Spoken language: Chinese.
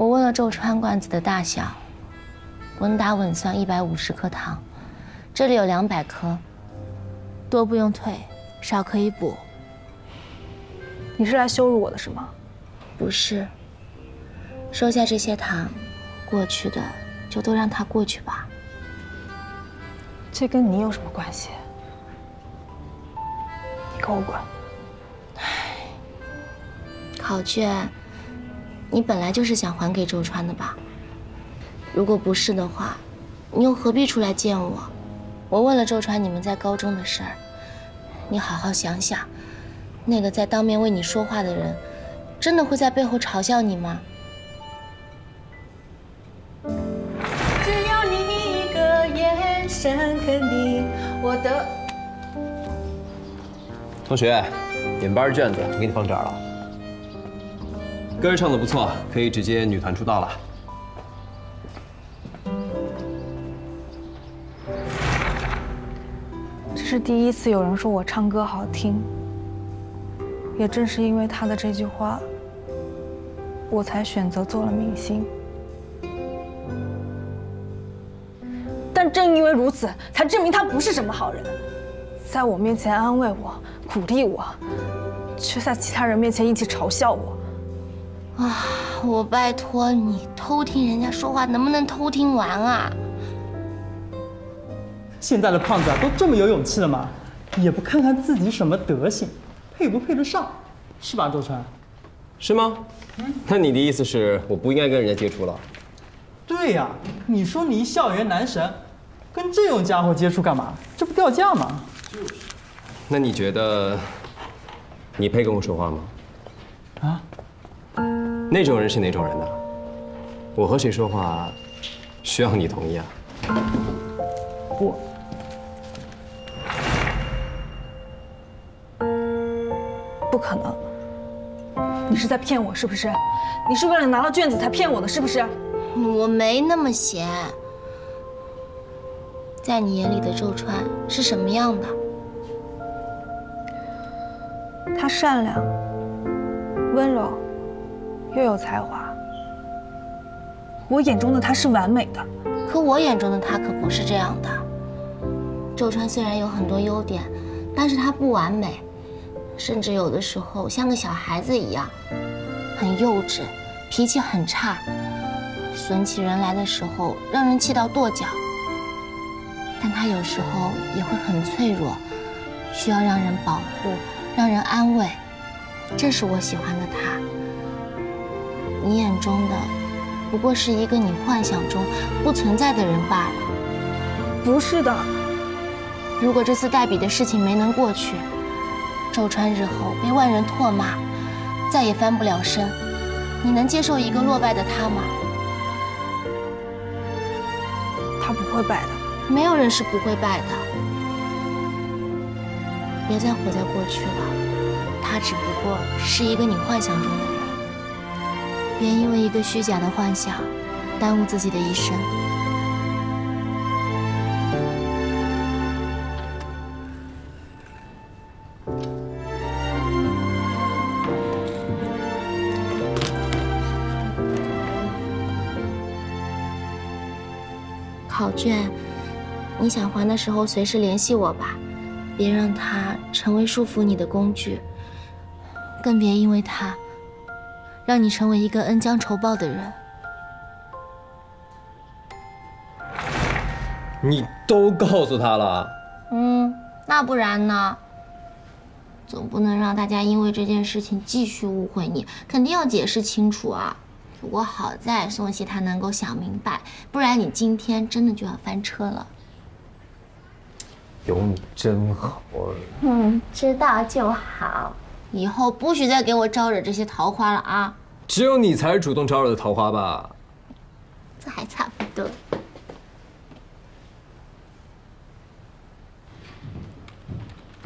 我问了周川罐子的大小，稳打稳算一百五十颗糖，这里有两百颗，多不用退，少可以补。你是来羞辱我的是吗？不是。收下这些糖，过去的就都让它过去吧。这跟你有什么关系？你给我滚！唉，考卷，你本来就是想还给周川的吧？如果不是的话，你又何必出来见我？我问了周川你们在高中的事儿，你好好想想。那个在当面为你说话的人，真的会在背后嘲笑你吗？只要你一个眼神肯定我的。同学，你们班卷子我给你放这儿了。歌唱的不错，可以直接女团出道了。这是第一次有人说我唱歌好听。也正是因为他的这句话，我才选择做了明星。但正因为如此，才证明他不是什么好人，在我面前安慰我、鼓励我，却在其他人面前一起嘲笑我。啊！我拜托你，偷听人家说话能不能偷听完啊？现在的胖子啊，都这么有勇气了吗？也不看看自己什么德行。配不配得上，是吧，周川？是吗？那你的意思是我不应该跟人家接触了？对呀，你说你一校园男神，跟这种家伙接触干嘛？这不掉价吗？就是。那你觉得你配跟我说话吗？啊？那种人是哪种人呢？我和谁说话需要你同意啊？不。不可能！你是在骗我是不是？你是为了拿到卷子才骗我的是不是？我没那么闲。在你眼里的周川是什么样的？他善良、温柔，又有才华。我眼中的他是完美的，可我眼中的他可不是这样的。周川虽然有很多优点，但是他不完美。甚至有的时候像个小孩子一样，很幼稚，脾气很差，损起人来的时候让人气到跺脚。但他有时候也会很脆弱，需要让人保护，让人安慰。这是我喜欢的他。你眼中的，不过是一个你幻想中不存在的人罢了。不是的，如果这次代笔的事情没能过去。周川日后被万人唾骂，再也翻不了身，你能接受一个落败的他吗？他不会败的，没有人是不会败的。别再活在过去了，他只不过是一个你幻想中的人。别因为一个虚假的幻想，耽误自己的一生。考卷，你想还的时候随时联系我吧，别让它成为束缚你的工具，更别因为它让你成为一个恩将仇报的人。你都告诉他了？嗯，那不然呢？总不能让大家因为这件事情继续误会你，肯定要解释清楚啊。不过好在宋茜她能够想明白，不然你今天真的就要翻车了。有你真好。嗯，知道就好。以后不许再给我招惹这些桃花了啊！只有你才是主动招惹的桃花吧？这还差不多。